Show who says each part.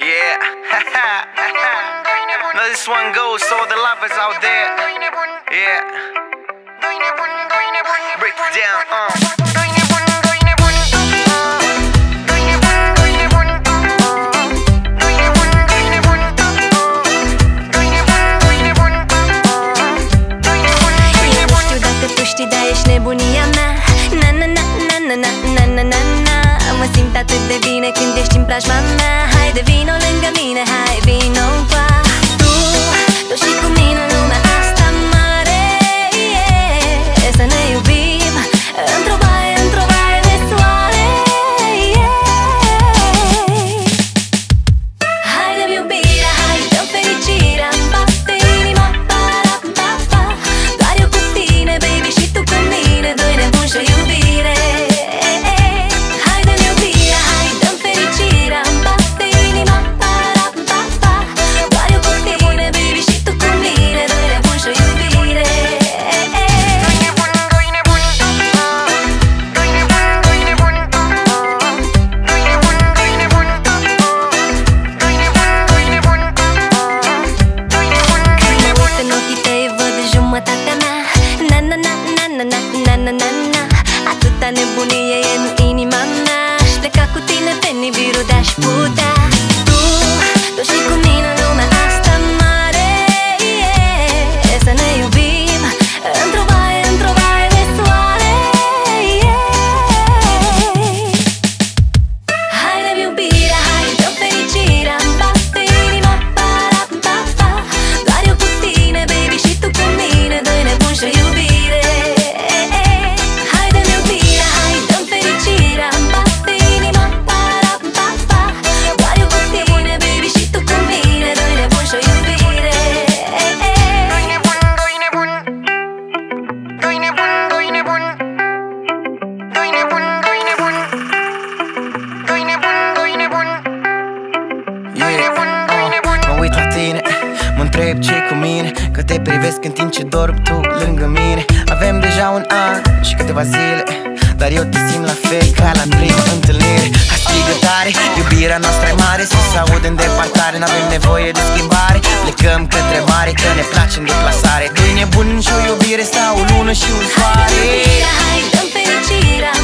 Speaker 1: Yeah. now this one goes to all the lovers out there. Yeah. Break it down. Uh.
Speaker 2: Ти даєш na na na na na na Mă simt atât de bine când ești în preajma mea. Hai de
Speaker 1: întreb ce cu mine Că te privesc în timp ce dorm tu lângă mine. Avem deja un an și câteva zile Dar eu te simt la fel ca la prima întâlnire. Hai tare, iubirea noastră e mare Să se aude în departare, n-avem nevoie de schimbare. Plecăm către mare, că ne place în deplasare. Tu nebun și o iubire, stau o lună și un soare. Fericirea, hai, dăm fericirea.